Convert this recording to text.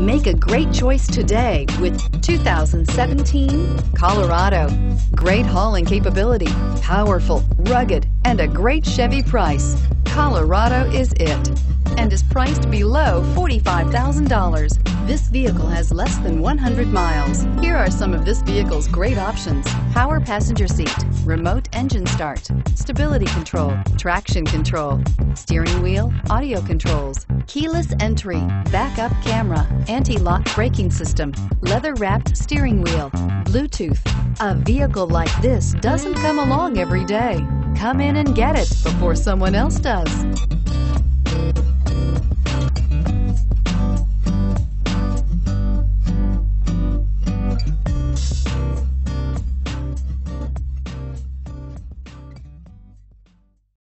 Make a great choice today with 2017 Colorado. Great hauling capability, powerful, rugged, and a great Chevy price. Colorado is it priced below $45,000. This vehicle has less than 100 miles. Here are some of this vehicle's great options. Power passenger seat, remote engine start, stability control, traction control, steering wheel, audio controls, keyless entry, backup camera, anti-lock braking system, leather wrapped steering wheel, Bluetooth. A vehicle like this doesn't come along every day. Come in and get it before someone else does.